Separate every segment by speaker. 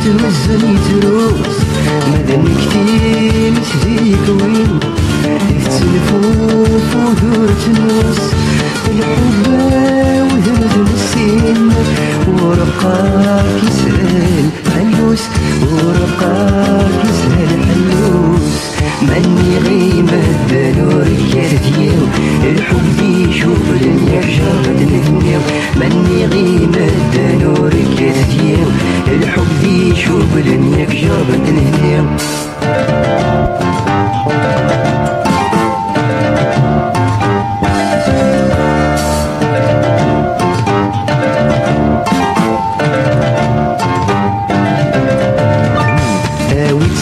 Speaker 1: عرفني توزني تروس مدن كتير تديك وين؟ تلفوف ودور تنوس. الحب وذمذم السن ورقاك يسهل حلوس. ورقاك يسهل حلوس. مني غيمة الدنور كرديو الحب يشوف لنا شرب الهنيو. مني غيمة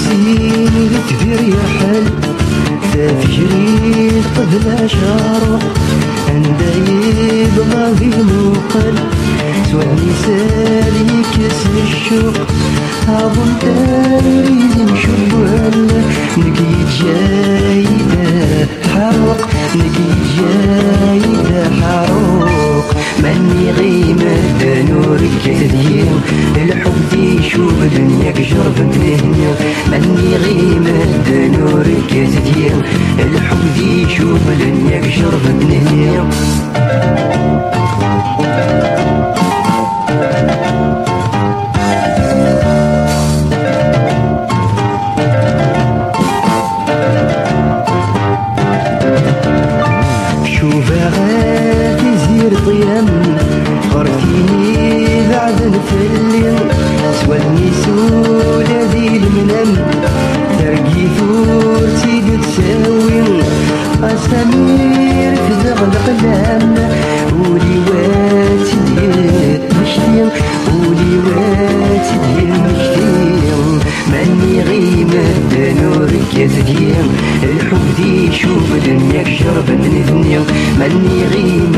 Speaker 1: وتسيني تدير يا حل تفجري طبل شارع عند يبغى في موقل سواني سالي كس الشوق. أظن تريد مشوال نقي جايدة حروق نقي جايدة حروق. مني غيمة دنور كثير الحب يشوف دنياك جرب تهنيو فاليم سوال المنام. ترقي ثور تساوي أسامير في زغل ولي واتي ديال مشتيم. ولي واتي ديال مشتيم. ماني غيمة نوري كاتديم الحب دي شوف دنياك شرب من ثنيا ماني غيمة